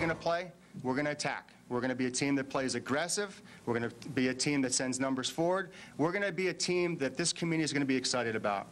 we going to play? We're going to attack. We're going to be a team that plays aggressive. We're going to be a team that sends numbers forward. We're going to be a team that this community is going to be excited about.